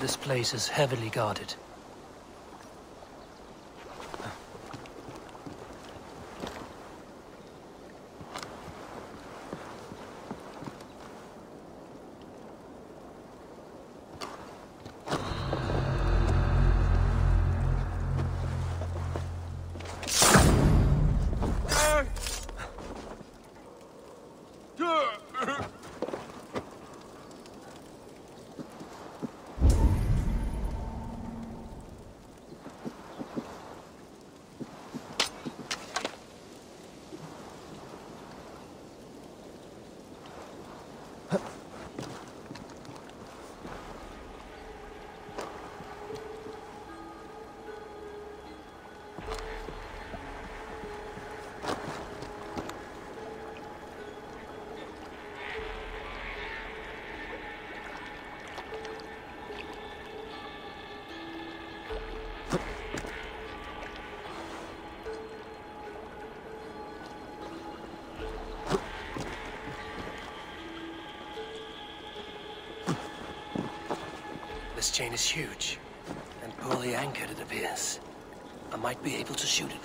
This place is heavily guarded. Chain is huge, and poorly anchored, it appears. I might be able to shoot it.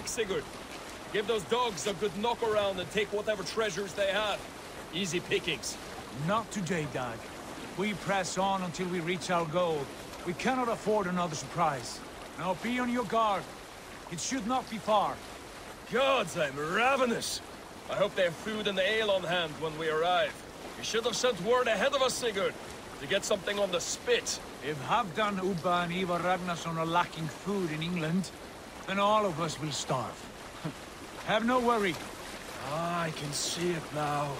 Back, Sigurd. Give those dogs a good knock around and take whatever treasures they have. Easy pickings. Not today, Dag. We press on until we reach our goal. We cannot afford another surprise. Now be on your guard. It should not be far. Gods, I'm ravenous. I hope they have food and ale on hand when we arrive. You should have sent word ahead of us, Sigurd, to get something on the spit. If Halfdan, Ubba, and Ivar Ragnarsson are lacking food in England, then all of us will starve. Have no worry. Ah, I can see it now.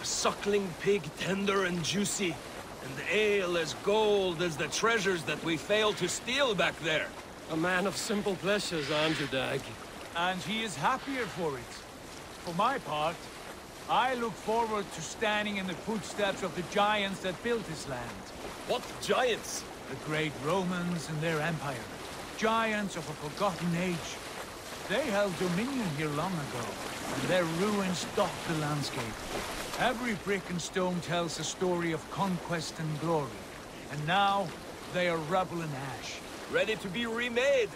A suckling pig tender and juicy, and ale as gold as the treasures that we failed to steal back there. A man of simple pleasures, aren't you, Dag? And he is happier for it. For my part, I look forward to standing in the footsteps of the giants that built this land. What giants? The great Romans and their empire. Giants of a forgotten age. They held dominion here long ago, and their ruins dot the landscape. Every brick and stone tells a story of conquest and glory. And now, they are rubble and ash. Ready to be remade.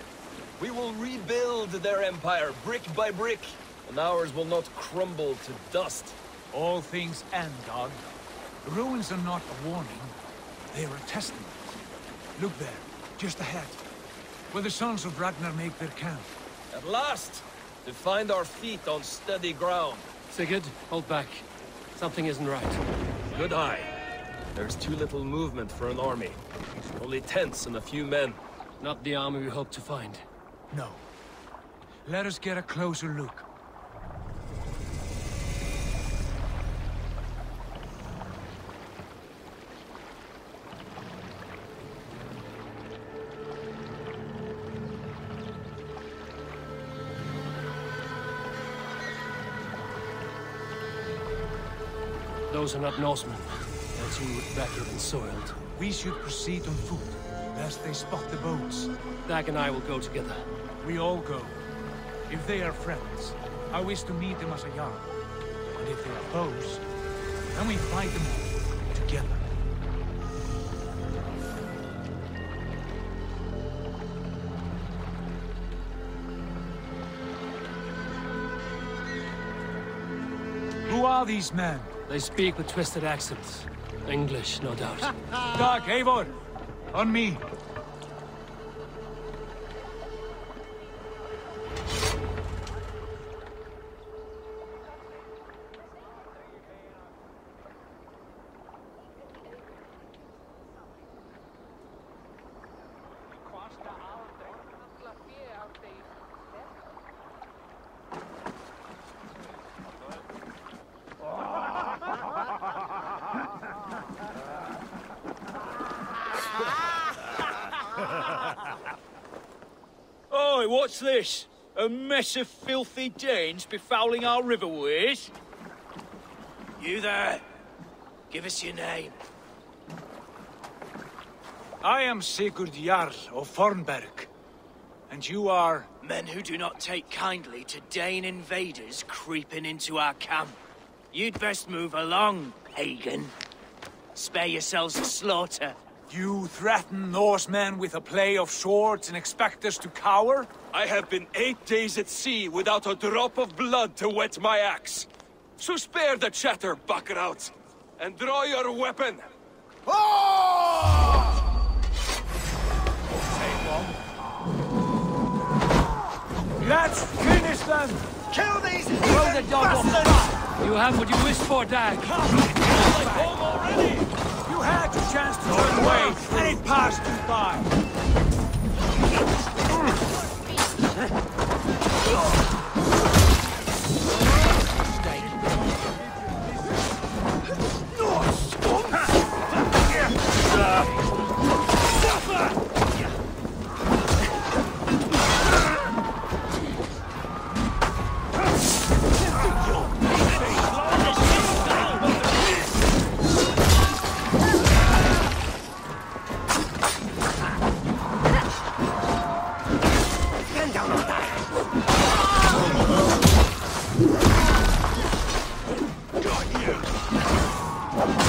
We will rebuild their empire brick by brick, and ours will not crumble to dust. All things end, Dag. The ruins are not a warning. They are a testament. Look there, just ahead. Where the sons of Ragnar make their camp. At last, to find our feet on steady ground. Sigurd, hold back. Something isn't right. Good eye. There's too little movement for an army. Only tents and a few men. Not the army we hope to find. No. Let us get a closer look. Those are not Norsemen. They're too battered and soiled. We should proceed on foot, lest they spot the boats. Dag and I will go together. We all go. If they are friends, I wish to meet them as a Jarl. And if they are foes, then we fight them all, together. Are these men? They speak with twisted accents. English, no doubt. Dark Eivor! On me! This? A mess of filthy Danes befouling our riverways? You there! Give us your name. I am Sigurd Jarl of Fornburg. And you are... Men who do not take kindly to Dane invaders creeping into our camp. You'd best move along, pagan. Spare yourselves the slaughter. You threaten Norsemen with a play of swords and expect us to cower? I have been eight days at sea without a drop of blood to wet my axe. So spare the chatter, Buckerout, and draw your weapon. Let's finish them! Kill these Throw the dog off! You have what you wished for, Dag. You had your chance to turn away, and it passed you by. Come on.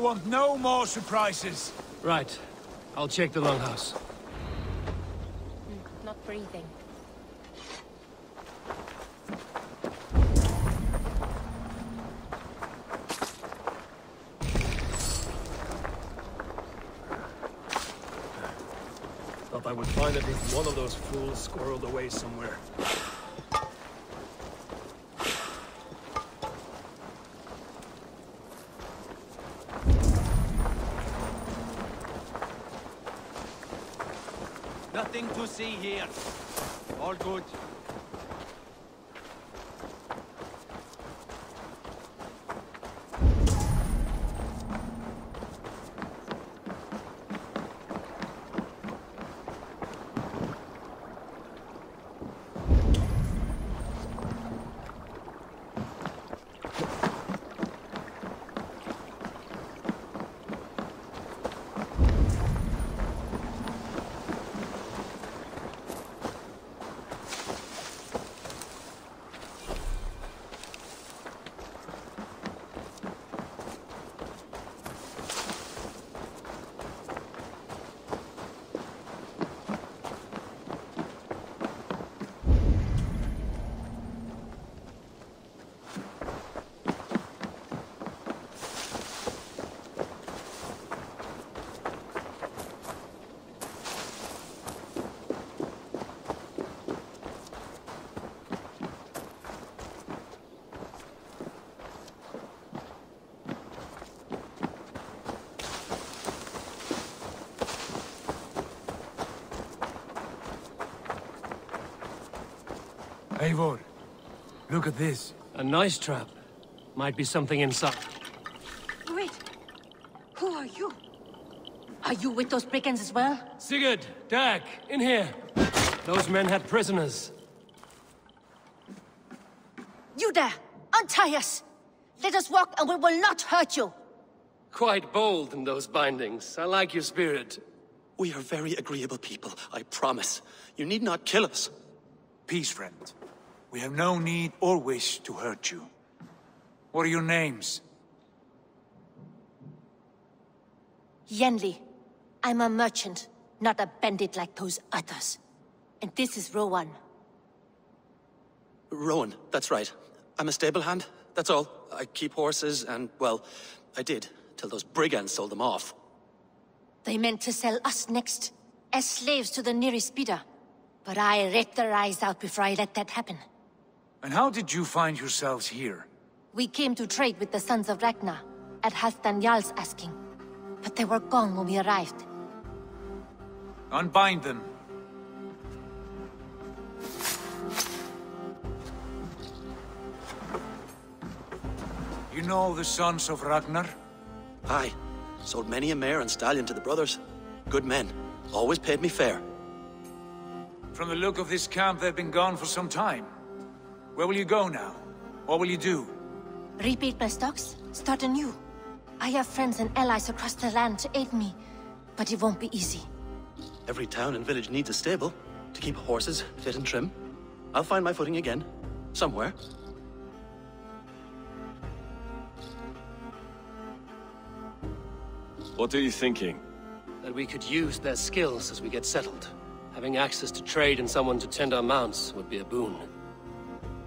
Want no more surprises. Right. I'll check the longhouse. Hmm, not breathing. Thought I would find at least one of those fools squirreled away somewhere. Nothing to see here. All good. Eivor, look at this. A nice trap. Might be something inside. Wait. Who are you? Are you with those brigands as well? Sigurd! Dag! In here! Those men had prisoners. You there! Untie us! Let us walk and we will not hurt you! Quite bold in those bindings. I like your spirit. We are very agreeable people, I promise. You need not kill us. Peace, friend. We have no need or wish to hurt you. What are your names? Yanli. I'm a merchant, not a bandit like those others. And this is Rowan. Rowan, that's right. I'm a stable hand, that's all. I keep horses and, well, I did, till those brigands sold them off. They meant to sell us next, as slaves to the nearest bidder. But I ripped their eyes out before I let that happen. And how did you find yourselves here? We came to trade with the Sons of Ragnar, at Halfdan Jarl's asking. But they were gone when we arrived. Unbind them. You know the Sons of Ragnar? Aye. Sold many a mare and stallion to the brothers. Good men. Always paid me fair. From the look of this camp, they've been gone for some time. Where will you go now? What will you do? Rebuild my stocks, start anew. I have friends and allies across the land to aid me, but it won't be easy. Every town and village needs a stable to keep horses fit and trim. I'll find my footing again. Somewhere. What are you thinking? That we could use their skills as we get settled. Having access to trade and someone to tend our mounts would be a boon.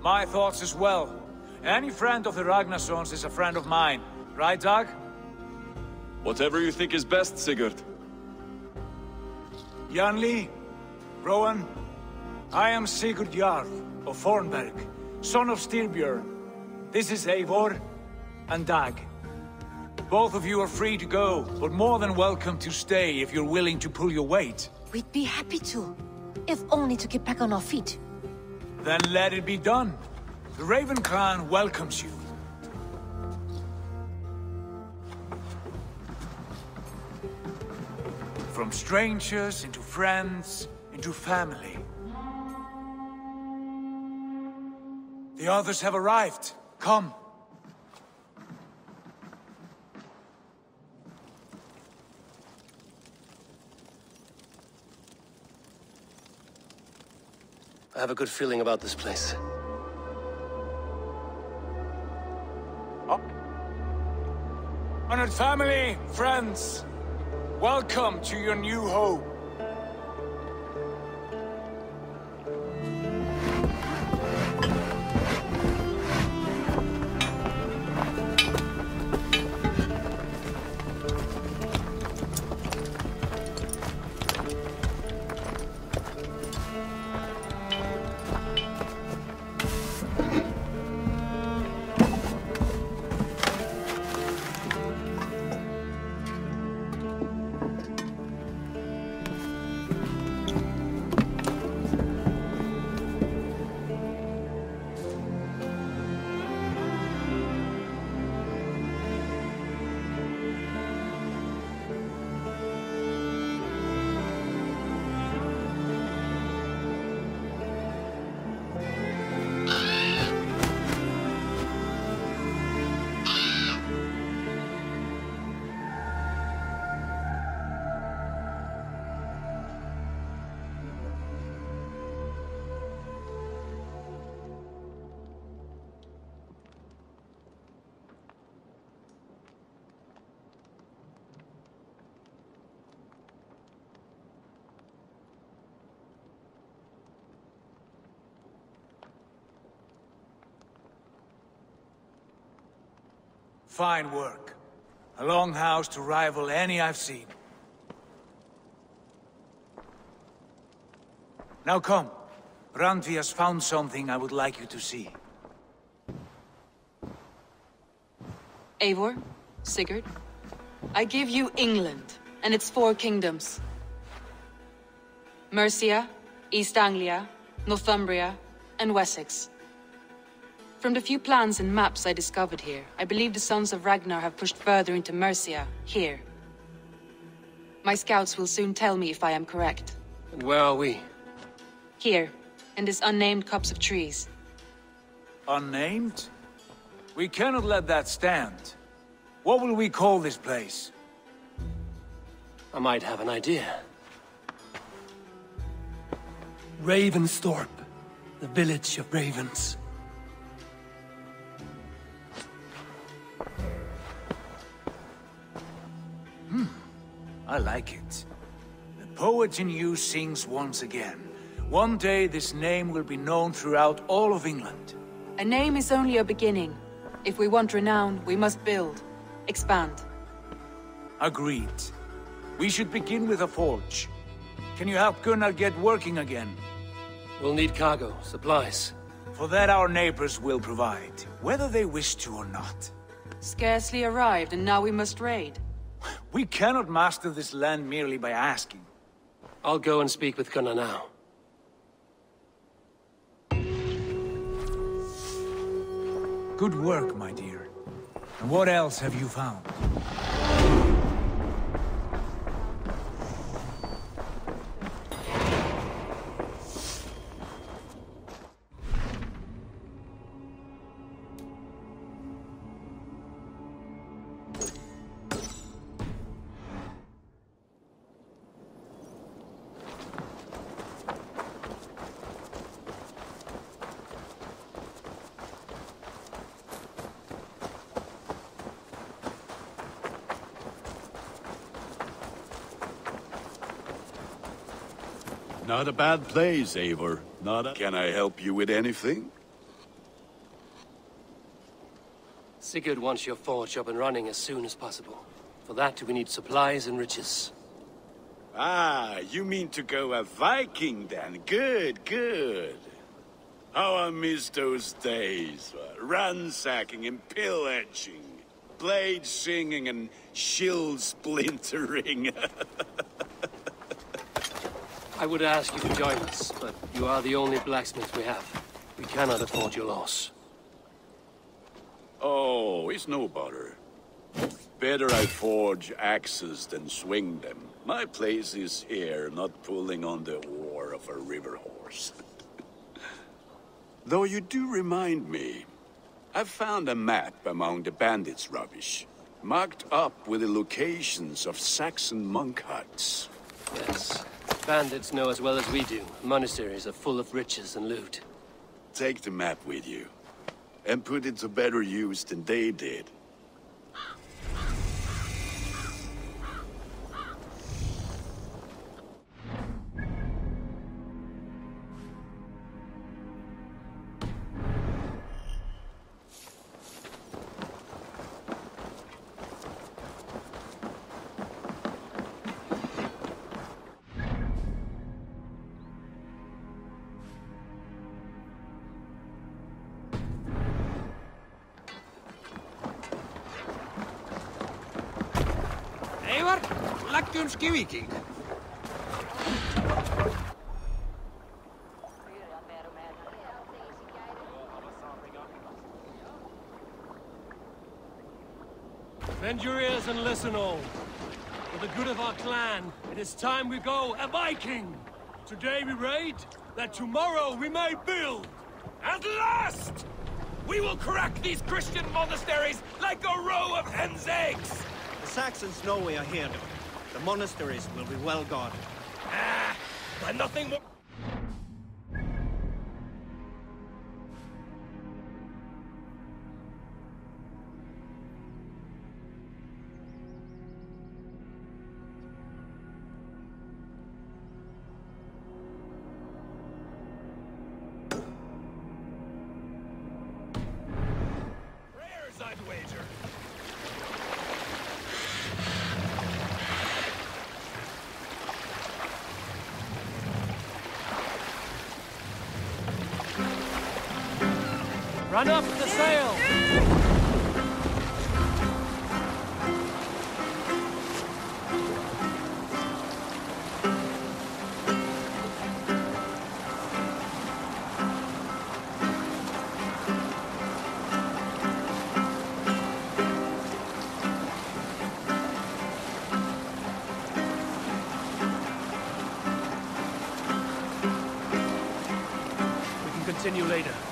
My thoughts as well. Any friend of the Ragnarsons is a friend of mine. Right, Dag? Whatever you think is best, Sigurd. Yanli, Rowan, I am Sigurd Jarl of Fornburg, son of Styrbjörn. This is Eivor and Dag. Both of you are free to go, but more than welcome to stay if you're willing to pull your weight. We'd be happy to, if only to get back on our feet. Then let it be done. The Raven Clan welcomes you. From strangers into friends, into family. The others have arrived. Come. I have a good feeling about this place. Oh. Honored family, friends, welcome to your new home. Fine work. A longhouse to rival any I've seen. Now come. Randvi has found something I would like you to see. Eivor, Sigurd, I give you England and its four kingdoms. Mercia, East Anglia, Northumbria, and Wessex. From the few plans and maps I discovered here, I believe the Sons of Ragnar have pushed further into Mercia, here. My scouts will soon tell me if I am correct. And where are we? Here, in this unnamed copse of trees. Unnamed? We cannot let that stand. What will we call this place? I might have an idea. Ravensthorpe. The village of ravens. I like it. The poet in you sings once again. One day this name will be known throughout all of England. A name is only a beginning. If we want renown, we must build. Expand. Agreed. We should begin with a forge. Can you help Gunnar get working again? We'll need cargo, supplies. For that our neighbors will provide, whether they wish to or not. Scarcely arrived, and now we must raid. We cannot master this land merely by asking. I'll go and speak with Gunnar now. Good work, my dear. And what else have you found? Not a bad place, Eivor. Not a... Can I help you with anything? Sigurd wants your forge up and running as soon as possible. For that, we need supplies and riches. Ah, you mean to go a Viking then? Good, good. How I miss those days. uh, Ransacking and pillaging. Blade singing and shield splintering. I would ask you to join us, but you are the only blacksmith we have. We cannot afford your loss. oh, it's no bother. Better I forge axes than swing them. My place is here, not pulling on the oar of a river horse. Though you do remind me, I've found a map among the bandits' rubbish, marked up with the locations of Saxon monk huts. Yes. Bandits know as well as we do. Monasteries are full of riches and loot. Take the map with you, and put it to better use than they did. Leggjum skivíking. Bend your ears and listen all. For the good of our clan, it is time we go a Viking. Today we raid, that tomorrow we may build. At last! We will crack these Christian monasteries like a row of hen's eggs! The Saxons know we are here. The monasteries will be well guarded. Ah, but nothing more... continue later.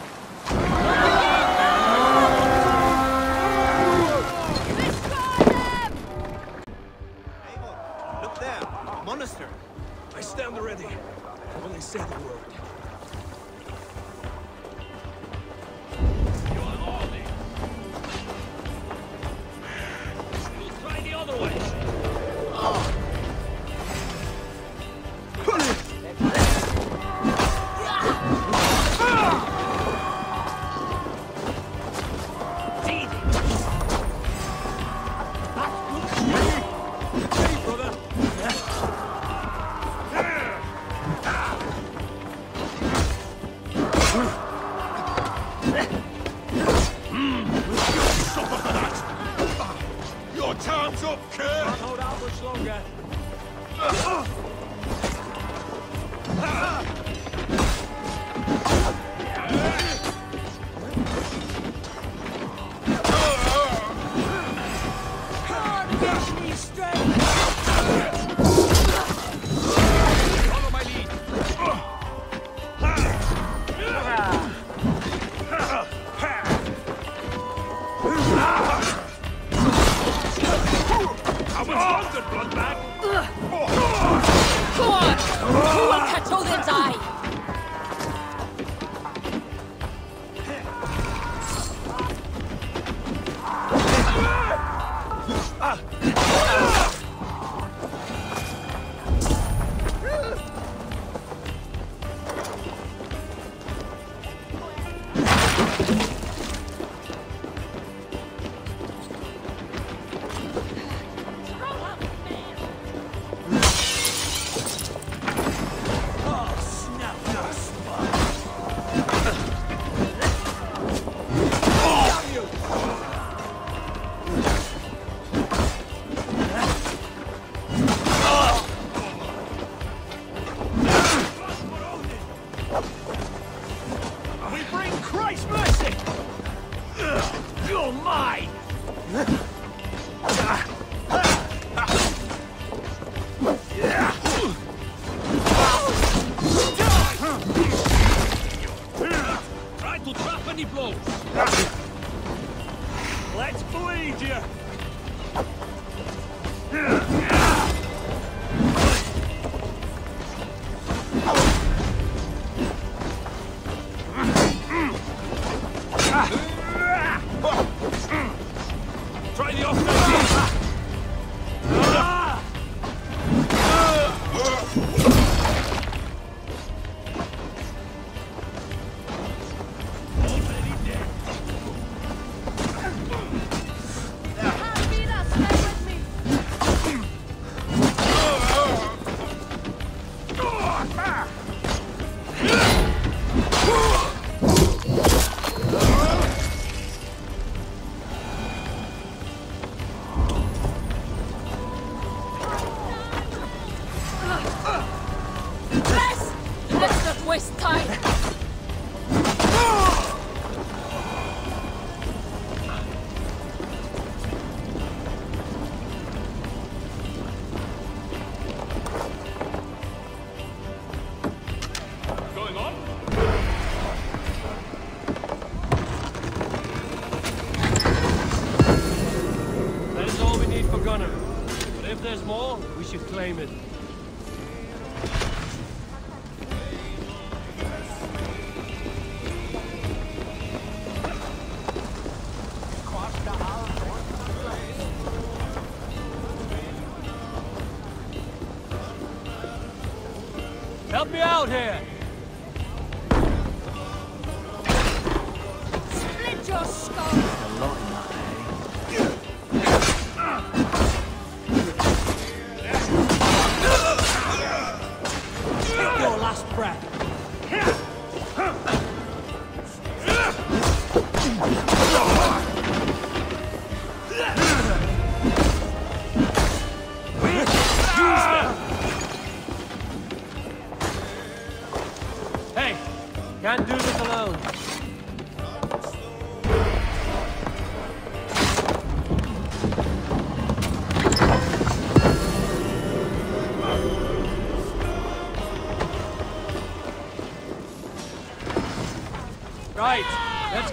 Help me out here!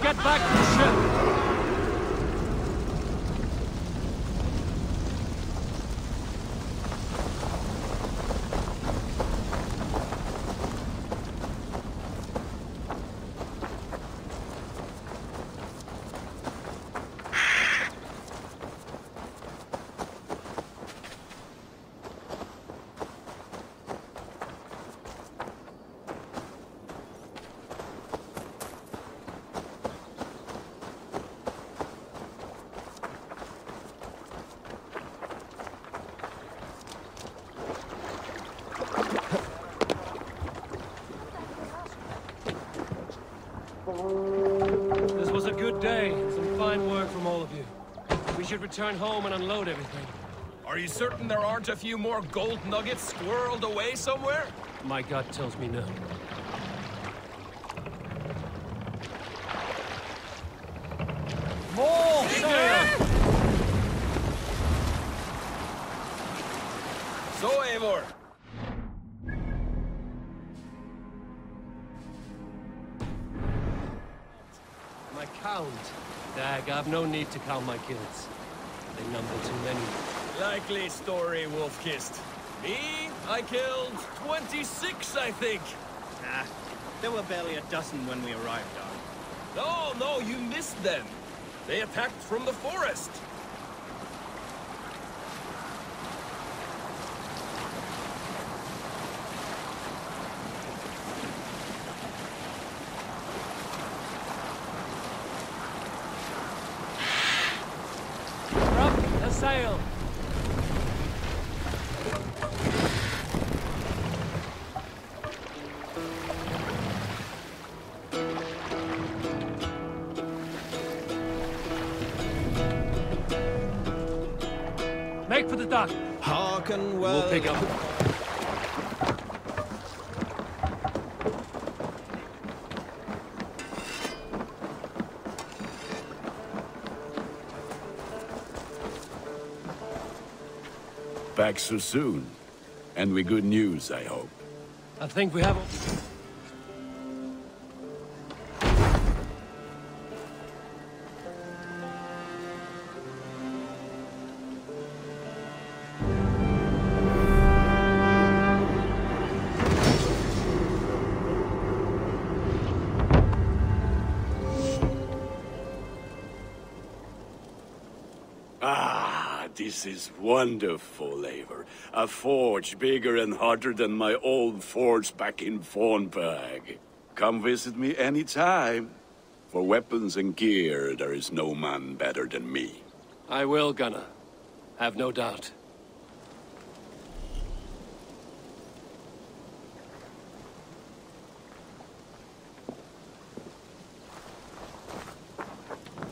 Get back to the ship. This was a good day. Some fine work from all of you. We should return home and unload everything. Are you certain there aren't a few more gold nuggets squirreled away somewhere? My gut tells me no. More sail! So, Eivor, My count. Dag, I've no need to count my kills. They number too many. likely story, Wolf-Kissed. Me? I killed 26, I think. Nah, there were barely a dozen when we arrived, Dag. No, no, you missed them. They attacked from the forest. Hearken well. We'll pick up. Back so soon. And with good news, I hope. I think we have. This is wonderful, Eivor. A forge bigger and hotter than my old forge back in Fornburg. Come visit me anytime. For weapons and gear, there is no man better than me. I will, Gunnar. Have no doubt.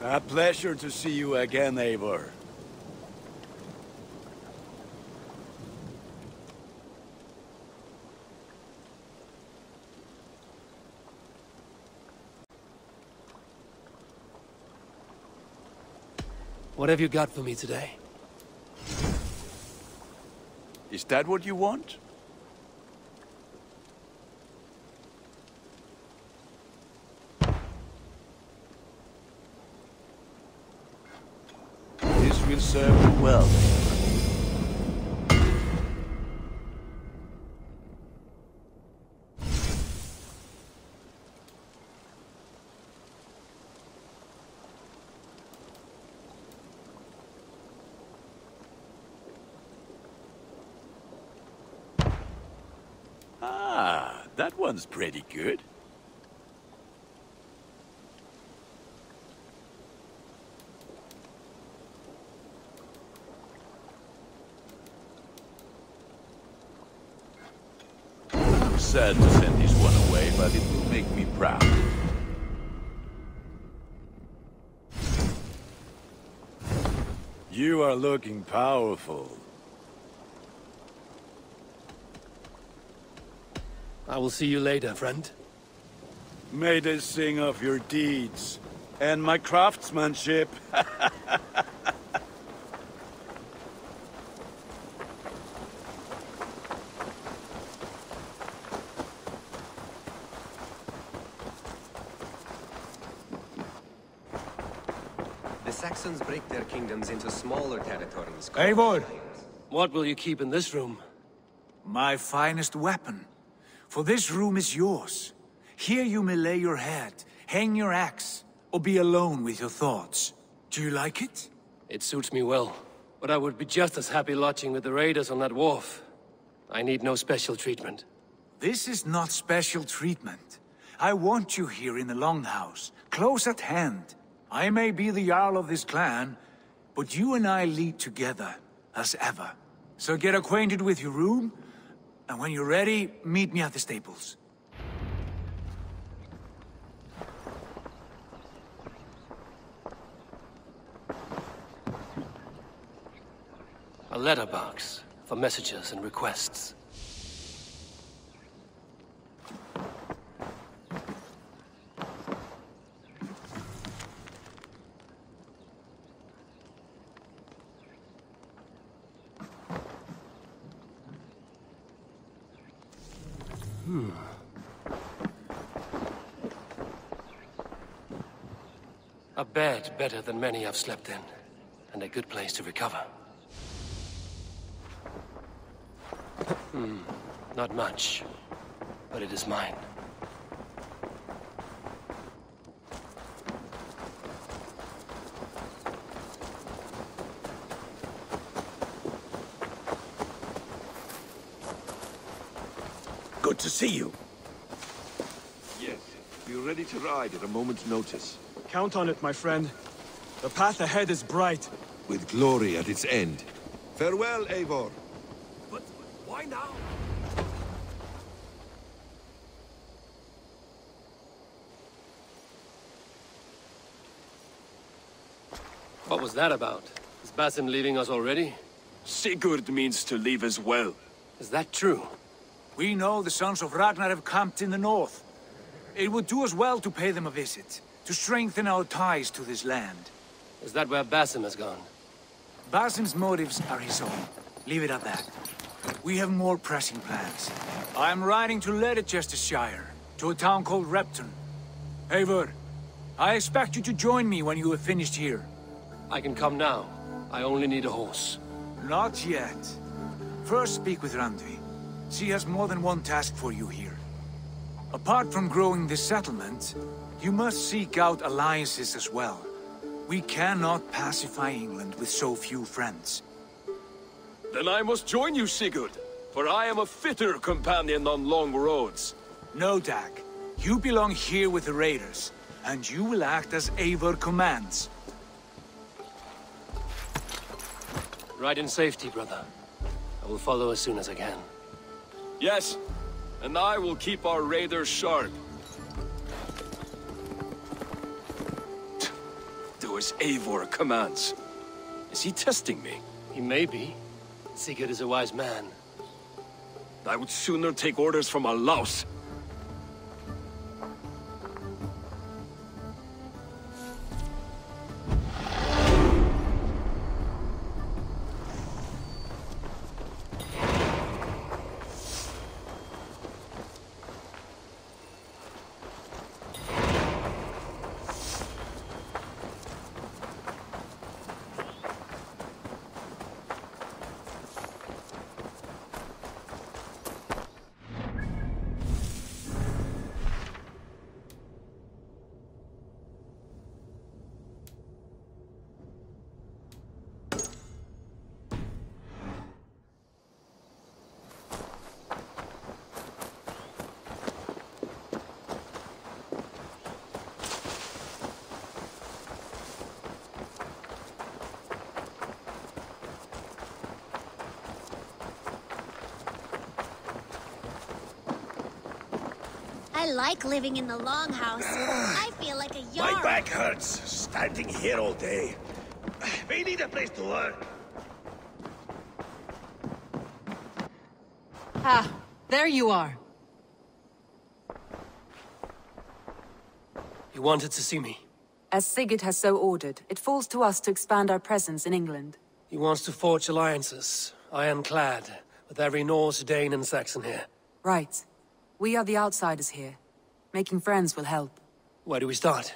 A pleasure to see you again, Eivor. What have you got for me today? Is that what you want? This will serve you well. Ah, one's pretty good. I'm sad to send this one away, but it will make me proud. You are looking powerful. I will see you later, friend. May they sing of your deeds and my craftsmanship. The Saxons break their kingdoms into smaller territories. Eivor! What will you keep in this room? My finest weapon. For this room is yours. Here you may lay your head, hang your axe, or be alone with your thoughts. Do you like it? It suits me well. But I would be just as happy lodging with the raiders on that wharf. I need no special treatment. This is not special treatment. I want you here in the Longhouse, close at hand. I may be the Jarl of this clan, but you and I lead together, as ever. So get acquainted with your room, and when you're ready, meet me at the stables. A letterbox for messages and requests. Hmm. A bed better than many I've slept in, and a good place to recover. Hmm, not much, but it is mine. Good to see you. Yes, be ready to ride at a moment's notice. Count on it, my friend. The path ahead is bright. With glory at its end. Farewell, Eivor. But why now? What was that about? Is Basim leaving us already? Sigurd means to leave as well. Is that true? We know the sons of Ragnar have camped in the north. It would do us well to pay them a visit, to strengthen our ties to this land. Is that where Basim has gone? Basim's motives are his own. Leave it at that. We have more pressing plans. I am riding to Leicestershire, to a town called Repton. Eivor, I expect you to join me when you have finished here. I can come now. I only need a horse. Not yet. First speak with Randvi. She has more than one task for you here. Apart from growing this settlement, you must seek out alliances as well. We cannot pacify England with so few friends. Then I must join you, Sigurd, for I am a fitter companion on long roads. No, Dag. You belong here with the raiders, and you will act as Eivor commands. Ride in safety, brother. I will follow as soon as I can. Yes, and I will keep our raiders sharp. Do as Eivor commands. Is he testing me? He may be. Sigurd is a wise man. I would sooner take orders from a louse. Like living in the longhouse. I feel like a yard. My back hurts, standing here all day. We need a place to learn. Ah, there you are. You wanted to see me. As Sigurd has so ordered, it falls to us to expand our presence in England. He wants to forge alliances, ironclad, with every Norse, Dane, and Saxon here. Right. We are the outsiders here. Making friends will help. Where do we start?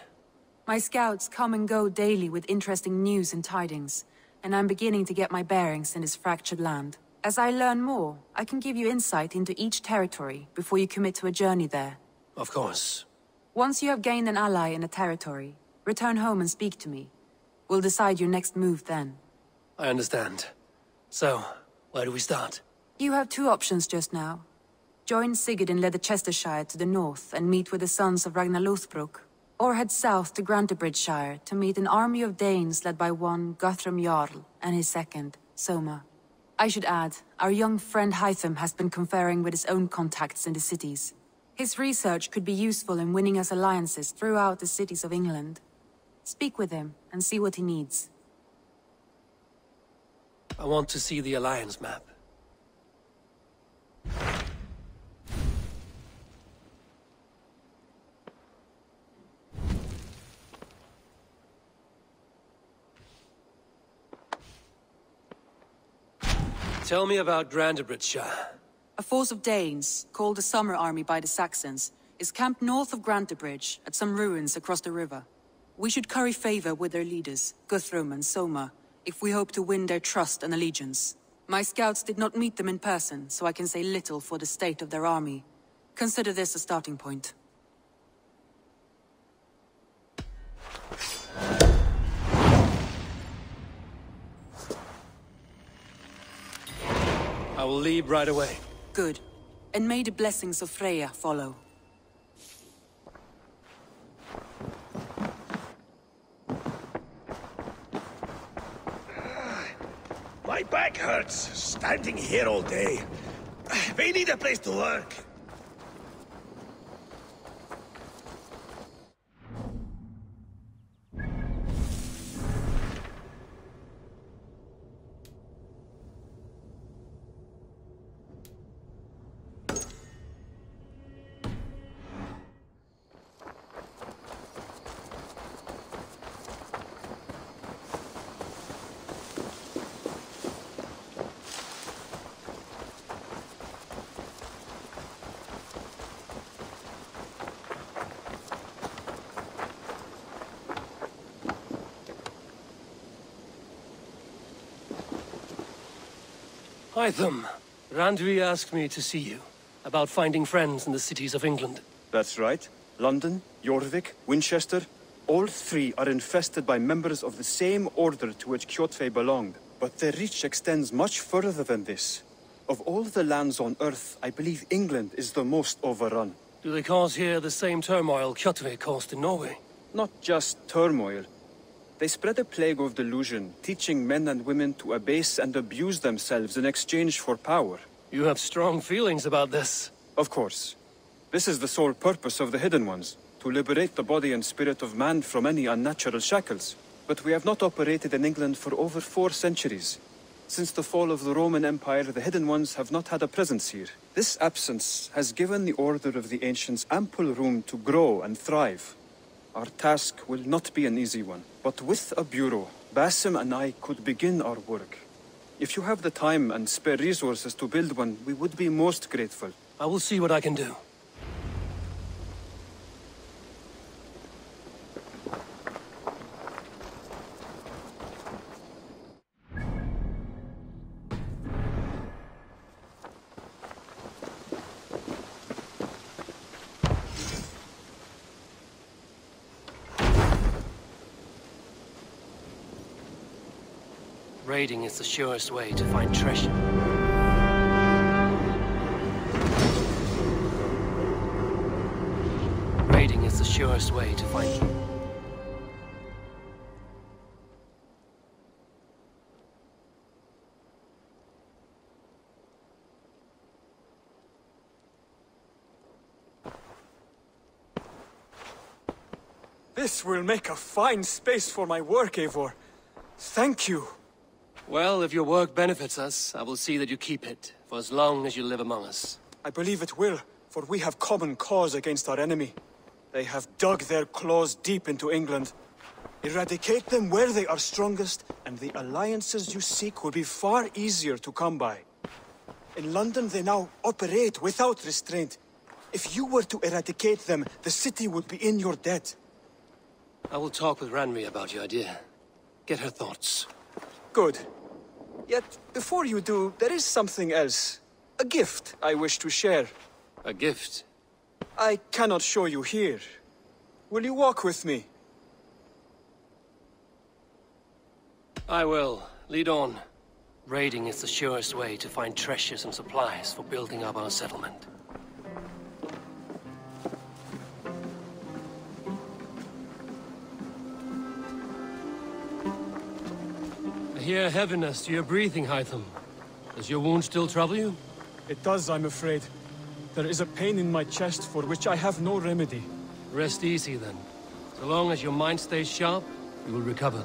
My scouts come and go daily with interesting news and tidings, and I'm beginning to get my bearings in this fractured land. As I learn more, I can give you insight into each territory before you commit to a journey there. Of course. Once you have gained an ally in a territory, return home and speak to me. We'll decide your next move then. I understand. So, where do we start? You have two options just now. Join Sigurd in Leicestershire to the north and meet with the sons of Ragnar Lothbrok, or head south to Grantebridgescire to meet an army of Danes led by one Guthrum Jarl and his second, Soma. I should add, our young friend Hytham has been conferring with his own contacts in the cities. His research could be useful in winning us alliances throughout the cities of England. Speak with him and see what he needs. I want to see the Alliance map. Tell me about Grantebridgescire. A force of Danes, called the Summer Army by the Saxons, is camped north of Grantebridge, at some ruins across the river. We should curry favor with their leaders, Guthrum and Soma, if we hope to win their trust and allegiance. My scouts did not meet them in person, so I can say little for the state of their army. Consider this a starting point. I will leave right away. Good. And may the blessings of Freya follow. My back hurts, standing here all day. We need a place to work. Hytham, Randvi asked me to see you. About finding friends in the cities of England. That's right. London, Jorvik, Winchester, all three are infested by members of the same order to which Kjotve belonged. But their reach extends much further than this. Of all the lands on Earth, I believe England is the most overrun. Do they cause here the same turmoil Kjotve caused in Norway? Not just turmoil. They spread a plague of delusion, teaching men and women to abase and abuse themselves in exchange for power. You have strong feelings about this. Of course. This is the sole purpose of the Hidden Ones, to liberate the body and spirit of man from any unnatural shackles. But we have not operated in England for over four centuries. Since the fall of the Roman Empire, the Hidden Ones have not had a presence here. This absence has given the Order of the Ancients ample room to grow and thrive. Our task will not be an easy one, but with a bureau, Basim and I could begin our work. If you have the time and spare resources to build one, we would be most grateful. I will see what I can do. Raiding is the surest way to find treasure. Raiding is the surest way to find... This will make a fine space for my work, Eivor. Thank you. Well, if your work benefits us, I will see that you keep it, for as long as you live among us. I believe it will, for we have common cause against our enemy. They have dug their claws deep into England. Eradicate them where they are strongest, and the alliances you seek will be far easier to come by. In London, they now operate without restraint. If you were to eradicate them, the city would be in your debt. I will talk with Randvi about your idea. Get her thoughts. Good. Yet, before you do, there is something else. A gift I wish to share. A gift? I cannot show you here. Will you walk with me? I will. Lead on. Raiding is the surest way to find treasures and supplies for building up our settlement. I hear heaviness to your breathing, Hytham. Does your wound still trouble you? It does, I'm afraid. There is a pain in my chest for which I have no remedy. Rest easy, then. So long as your mind stays sharp, you will recover.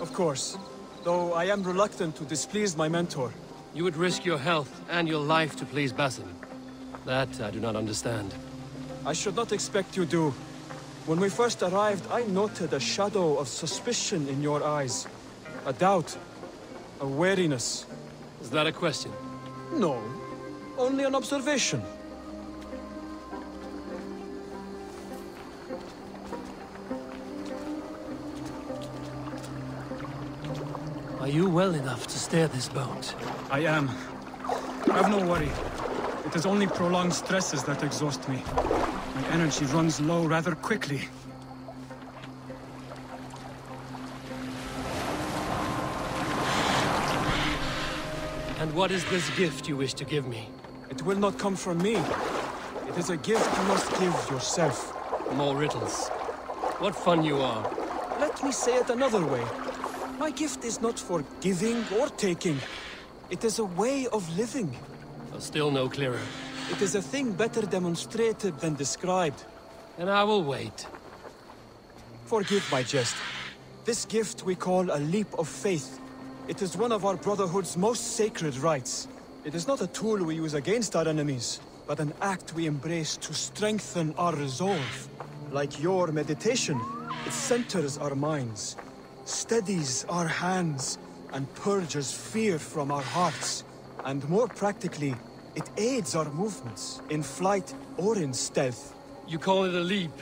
Of course. Though I am reluctant to displease my mentor. You would risk your health and your life to please Basim. That I do not understand. I should not expect you do. When we first arrived, I noted a shadow of suspicion in your eyes. A doubt. A wariness. Is that a question? No. Only an observation. Are you well enough to steer this boat? I am. Have no worry. It is only prolonged stresses that exhaust me. My energy runs low rather quickly. And what is this gift you wish to give me? It will not come from me. It is a gift you must give yourself. More riddles. What fun you are. Let me say it another way. My gift is not for giving or taking. It is a way of living. Still no clearer. It is a thing better demonstrated than described. And I will wait. Forgive my jest. This gift we call a leap of faith. It is one of our Brotherhood's most sacred rites. It is not a tool we use against our enemies, but an act we embrace to strengthen our resolve. Like your meditation, it centers our minds, steadies our hands, and purges fear from our hearts. And more practically, it aids our movements, in flight or in stealth. You call it a leap,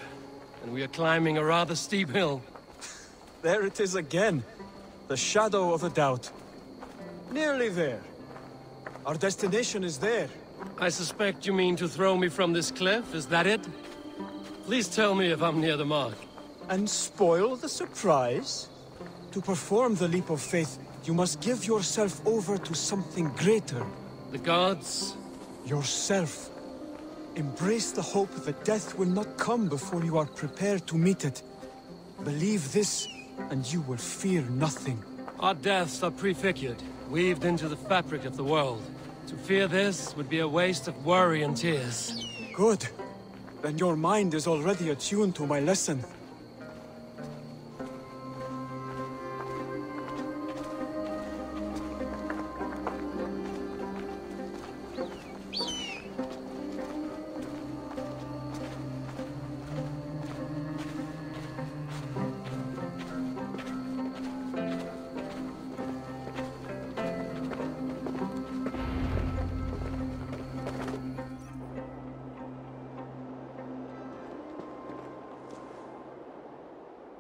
and we are climbing a rather steep hill. There it is again. The shadow of a doubt. Nearly there. Our destination is there. I suspect you mean to throw me from this cliff, is that it? Please tell me if I'm near the mark. And spoil the surprise? To perform the leap of faith, you must give yourself over to something greater. The gods? Yourself. Embrace the hope that death will not come before you are prepared to meet it. Believe this, and you will fear nothing. Our deaths are prefigured, weaved into the fabric of the world. To fear this would be a waste of worry and tears. Good. Then your mind is already attuned to my lesson.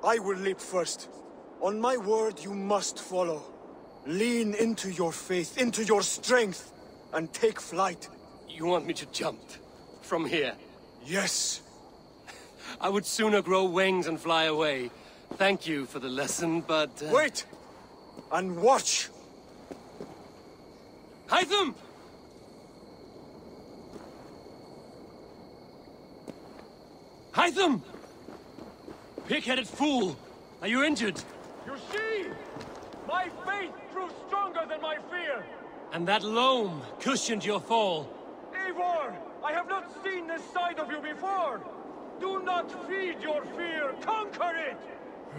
I will leap first. On my word, you must follow. Lean into your faith, into your strength, and take flight. You want me to jump? From here? Yes. I would sooner grow wings and fly away. Thank you for the lesson, but... Uh... Wait! And watch! Hytham! Hytham! Pig-headed fool! Are you injured? You see? My faith proved stronger than my fear! And that loam cushioned your fall. Eivor! I have not seen this side of you before! Do not feed your fear! Conquer it!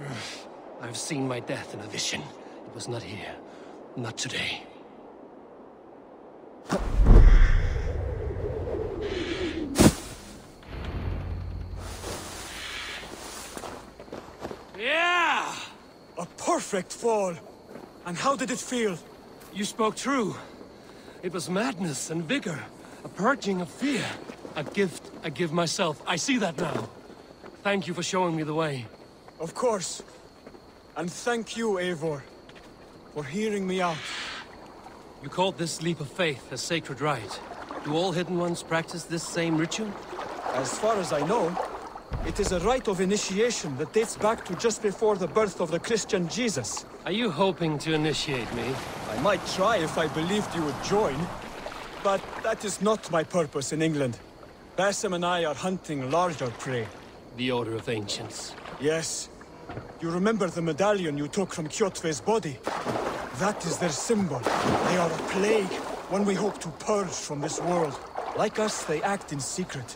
I've seen my death in a vision. It was not here. Not today. Yeah! A perfect fall! And how did it feel? You spoke true. It was madness and vigor. A purging of fear. A gift I give myself. I see that now. Thank you for showing me the way. Of course. And thank you, Eivor, for hearing me out. You called this leap of faith a sacred rite. Do all Hidden Ones practice this same ritual? As far as I know, it is a rite of initiation that dates back to just before the birth of the Christian Jesus. Are you hoping to initiate me? I might try if I believed you would join. But that is not my purpose in England. Basim and I are hunting larger prey. The Order of Ancients. Yes. You remember the medallion you took from Kjotve's body? That is their symbol. They are a plague, one we hope to purge from this world. Like us, they act in secret.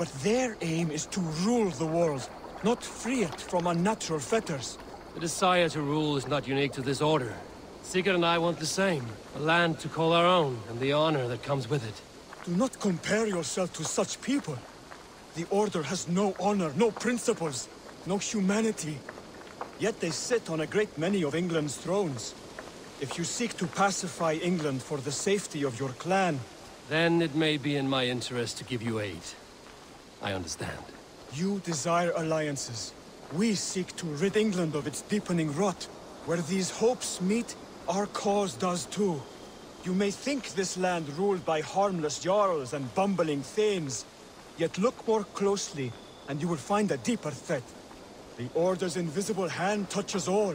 But their aim is to rule the world, not free it from unnatural fetters. The desire to rule is not unique to this order. Sigurd and I want the same. A land to call our own, and the honor that comes with it. Do not compare yourself to such people. The Order has no honor, no principles, no humanity. Yet they sit on a great many of England's thrones. If you seek to pacify England for the safety of your clan... Then it may be in my interest to give you aid. I understand. You desire alliances. We seek to rid England of its deepening rot. Where these hopes meet, our cause does too. You may think this land ruled by harmless jarls and bumbling thanes. Yet look more closely, and you will find a deeper threat. The Order's invisible hand touches all.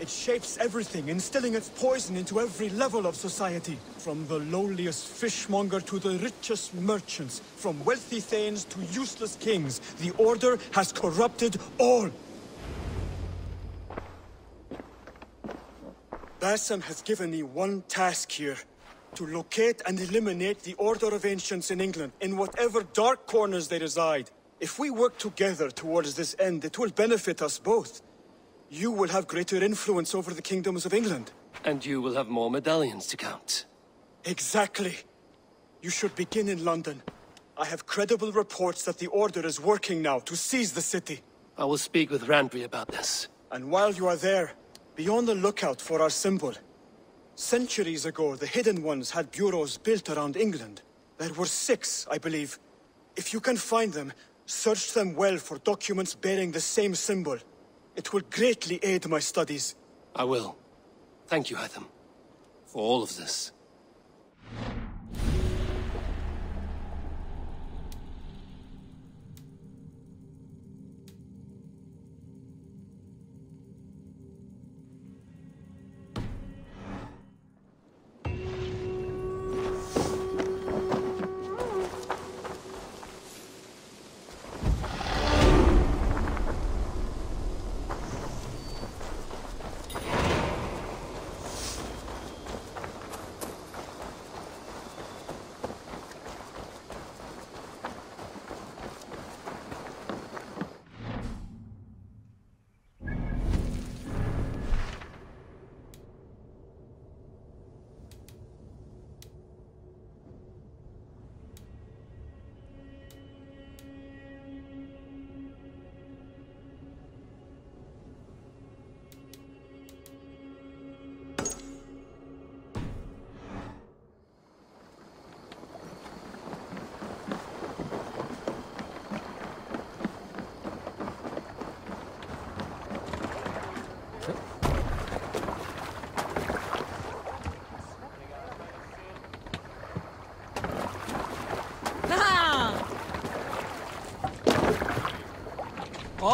It shapes everything, instilling its poison into every level of society. From the lowliest fishmonger to the richest merchants, from wealthy thanes to useless kings, the Order has corrupted all. Basim has given me one task here. To locate and eliminate the Order of Ancients in England, in whatever dark corners they reside. If we work together towards this end, it will benefit us both. You will have greater influence over the kingdoms of England. And you will have more medallions to count. Exactly. You should begin in London. I have credible reports that the Order is working now to seize the city. I will speak with Randvi about this. And while you are there, be on the lookout for our symbol. Centuries ago, the Hidden Ones had bureaus built around England. There were six, I believe. If you can find them, search them well for documents bearing the same symbol. It will greatly aid my studies. I will. Thank you, Hytham, for all of this.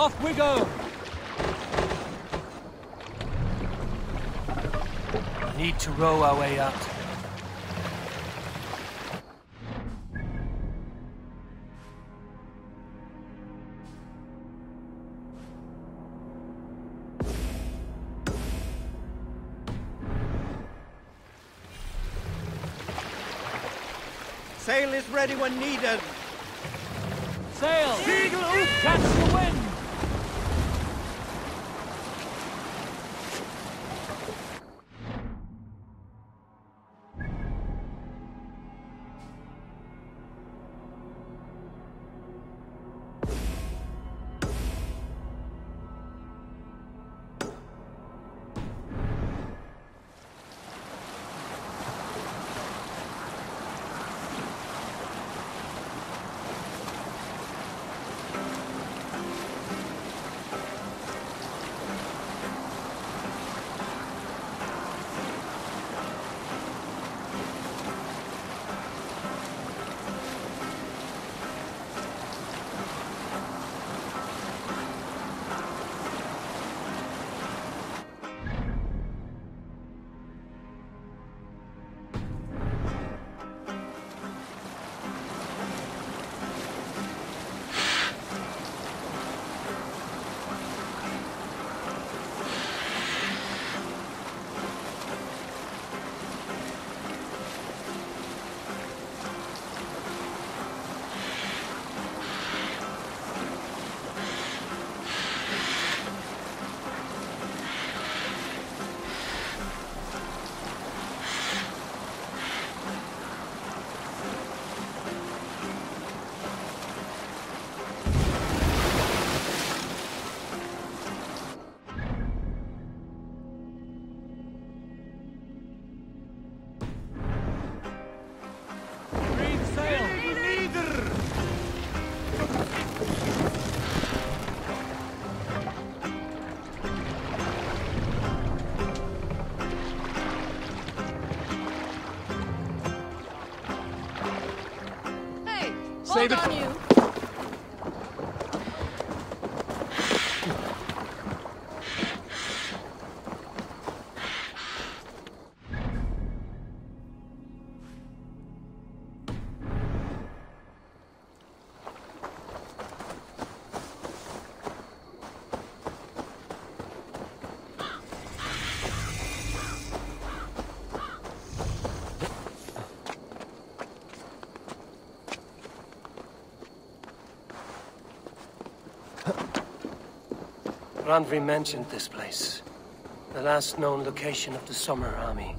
Off we go! We Need to row our way out. Sail is ready when needed. Sail! Oop, catch the Randvi mentioned this place. The last known location of the Summer Army.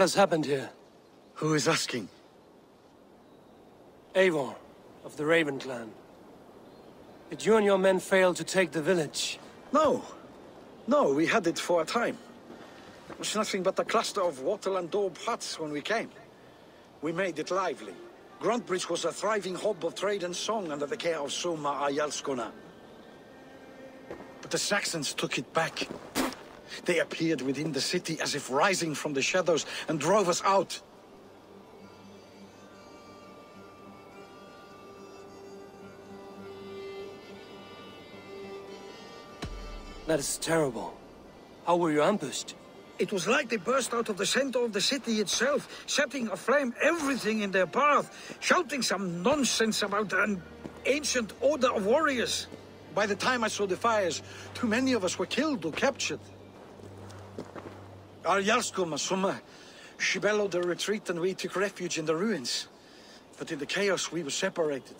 What has happened here? Who is asking? Eivor, of the Raven clan. Did you and your men fail to take the village? No. No, we had it for a time. It was nothing but a cluster of wattle and daub huts when we came. We made it lively. Grantebridge was a thriving hub of trade and song under the care of Soma Jarlskona. But the Saxons took it back. They appeared within the city as if rising from the shadows and drove us out. That is terrible. How were you ambushed? It was like they burst out of the center of the city itself, setting aflame everything in their path, shouting some nonsense about an ancient order of warriors. By the time I saw the fires, too many of us were killed or captured. Our Jarlskona Soma, uh, she bellowed a retreat and we took refuge in the ruins. But in the chaos, we were separated.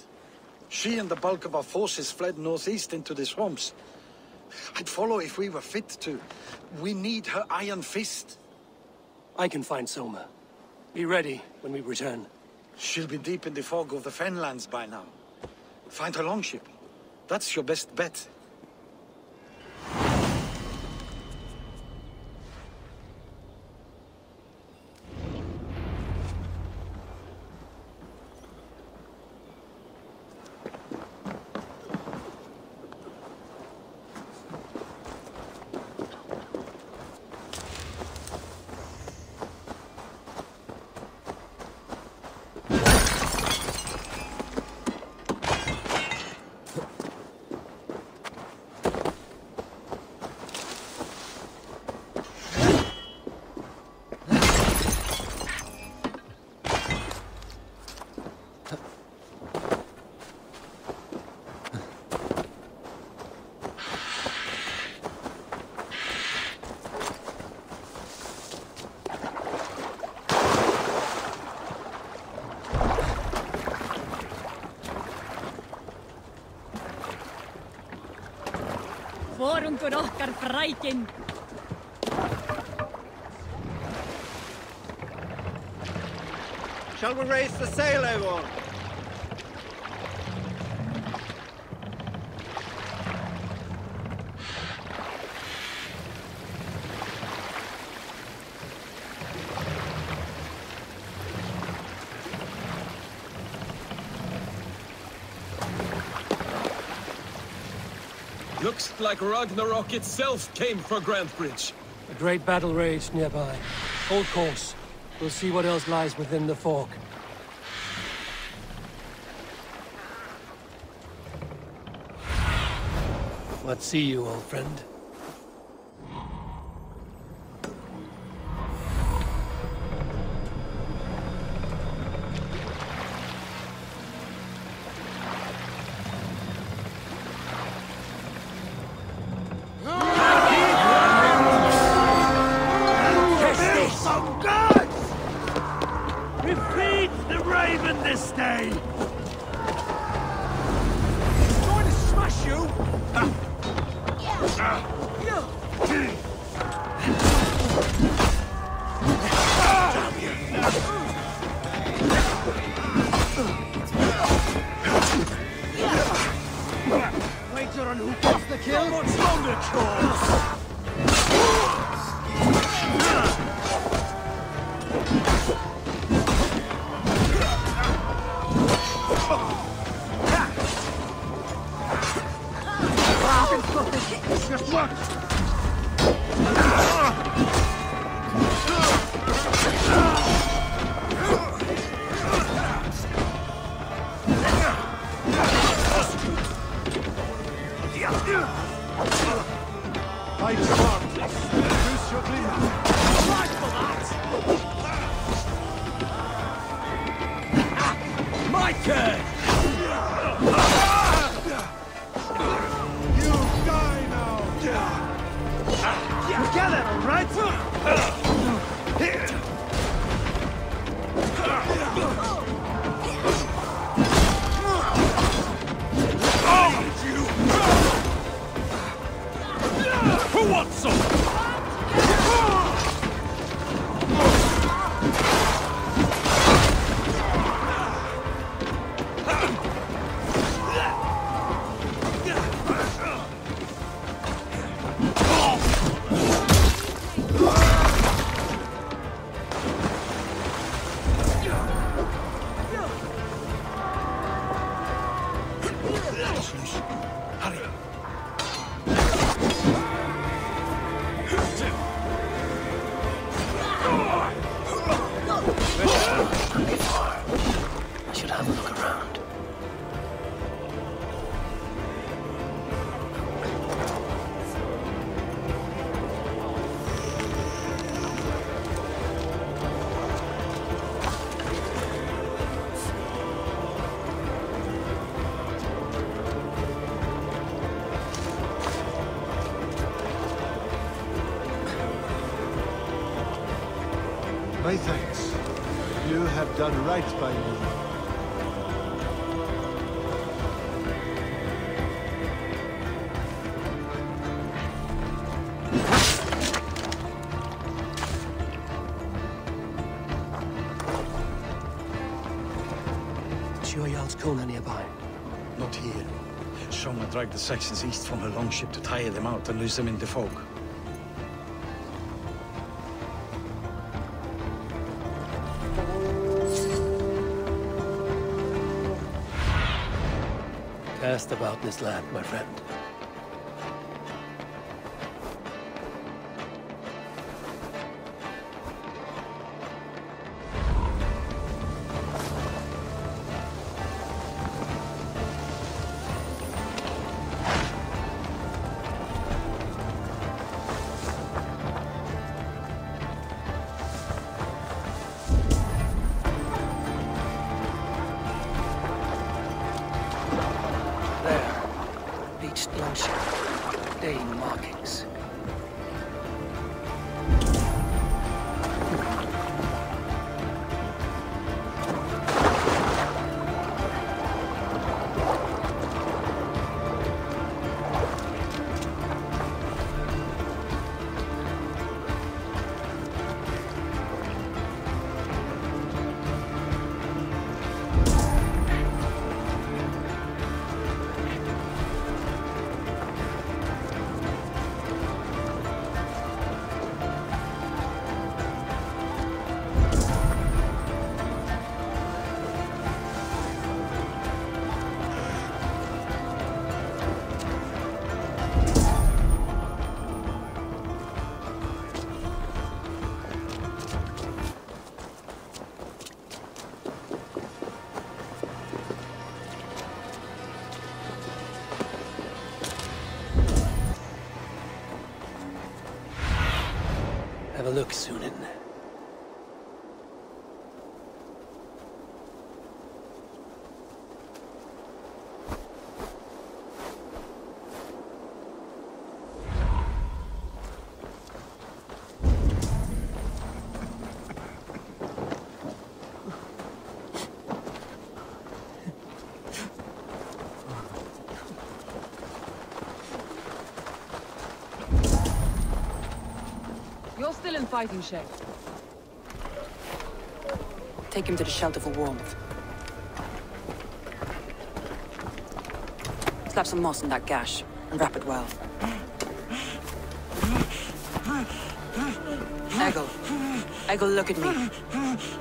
She and the bulk of our forces fled northeast into the swamps. I'd follow if we were fit to. We need her iron fist. I can find Soma. Be ready when we return. She'll be deep in the fog of the Fenlands by now. Find her longship. That's your best bet. Okkar frækin. Shall we raise the sail, everyone? Like Ragnarok itself came for Grantebridge. A great battle raged nearby. Hold course. We'll see what else lies within the fog. What see you, old friend? Right by me. Sure Kona nearby. Not here. Someone dragged the Saxons east from her longship to tire them out and lose them in the fog. Cast about this land, my friend. Still in fighting shape. Take him to the shelter for warmth. Slap some moss in that gash, and wrap it well. Eggle. Eggle, look at me.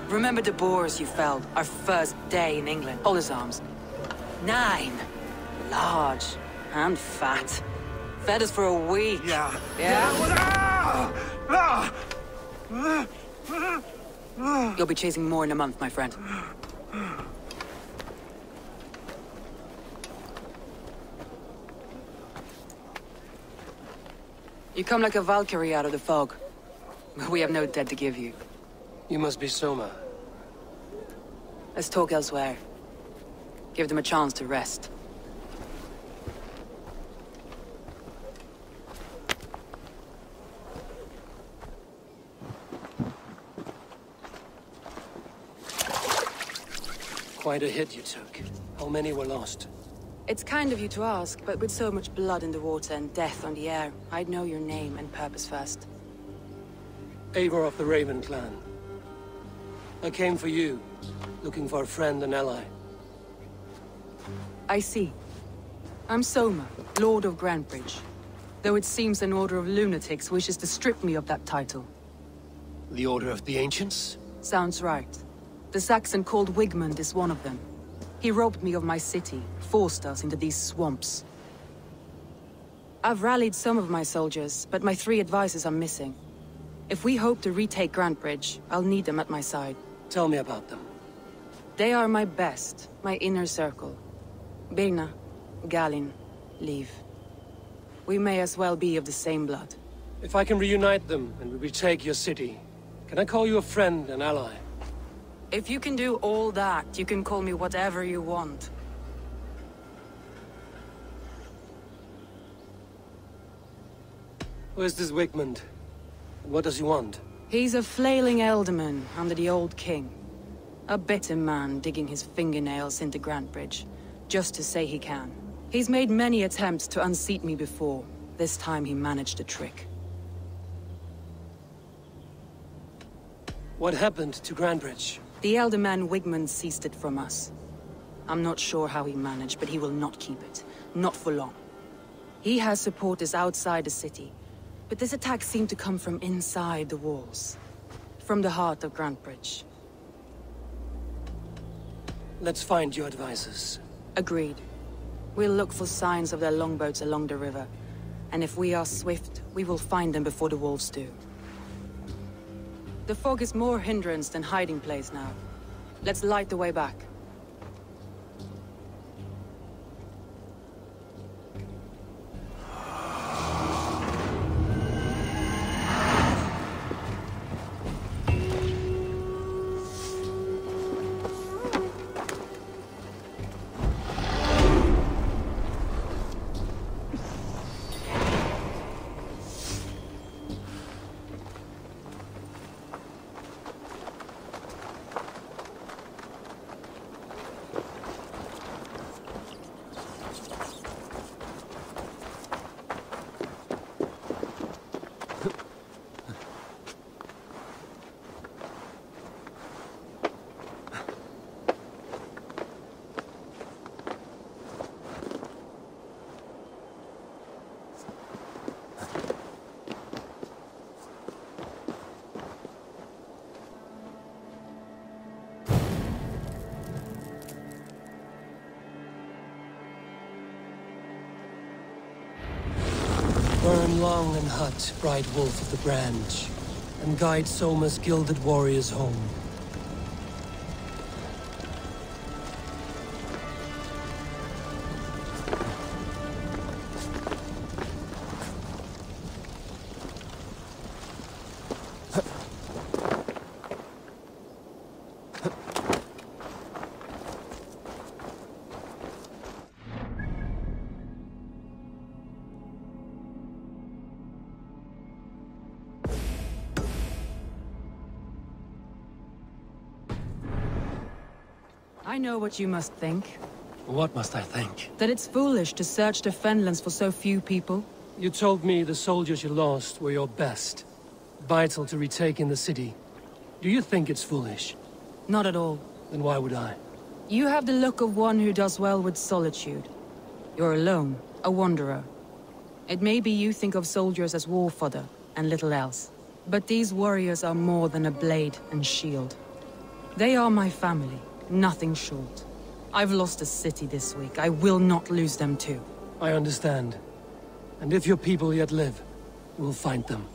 Remember the boars you felled, our first day in England? Hold his arms. Nine. Large. And fat. Fed us for a week. Yeah. Yeah? You'll be chasing more in a month, my friend. You come like a Valkyrie out of the fog. But we have no dead to give you. You must be Soma. Let's talk elsewhere. Give them a chance to rest. Quite a hit you took. How many were lost? It's kind of you to ask, but with so much blood in the water and death on the air, I'd know your name and purpose first. Eivor of the Raven clan. I came for you, looking for a friend and ally. I see. I'm Soma, Lord of Grantebridge. Though it seems an order of lunatics wishes to strip me of that title. The Order of the Ancients? Sounds right. The Saxon called Wigmund is one of them. He robbed me of my city, forced us into these swamps. I've rallied some of my soldiers, but my three advisors are missing. If we hope to retake Grantebridge, I'll need them at my side. Tell me about them. They are my best, my inner circle. Birna, Galinn, Lif. We may as well be of the same blood. If I can reunite them and we retake your city, can I call you a friend and ally? If you can do all that, you can call me whatever you want. Where's this Wigmund? What does he want? He's a flailing ealdorman under the old king. A bitter man digging his fingernails into Grantebridge, just to say he can. He's made many attempts to unseat me before. This time he managed a trick. What happened to Grantebridge? The elder man Wigmund seized it from us. I'm not sure how he managed, but he will not keep it. Not for long. He has supporters outside the city, but this attack seemed to come from inside the walls. From the heart of Grantebridge. Let's find your advisors. Agreed. We'll look for signs of their longboats along the river. And if we are swift, we will find them before the wolves do. The fog is more hindrance than hiding place now. Let's light the way back. Burn long and hut, bright wolf of the branch, and guide Soma's gilded warriors home. Know what you must think. What must I think? That it's foolish to search the Fenlands for so few people. You told me the soldiers you lost were your best. Vital to retaking the city. Do you think it's foolish? Not at all. Then why would I? You have the look of one who does well with solitude. You're alone, a wanderer. It may be you think of soldiers as war fodder, and little else. But these warriors are more than a blade and shield. They are my family, nothing short. I've lost a city this week. I will not lose them too. I understand. And if your people yet live, we'll find them.